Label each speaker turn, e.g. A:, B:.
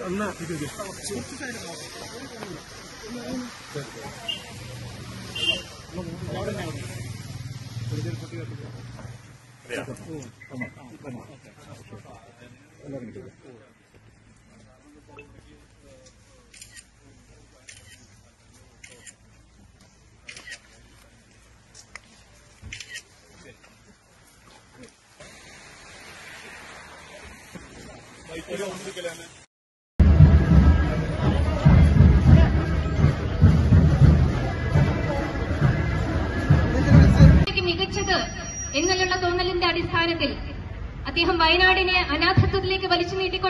A: എന്നാ ഇത് കുട്ടികൾ മികച്ചത് എന്നുള്ള തോന്നലിന്റെ അടിസ്ഥാനത്തിൽ അദ്ദേഹം വയനാടിനെ അനാഥത്വത്തിലേക്ക് വലിച്ചു നീട്ടിക്കൊണ്ട്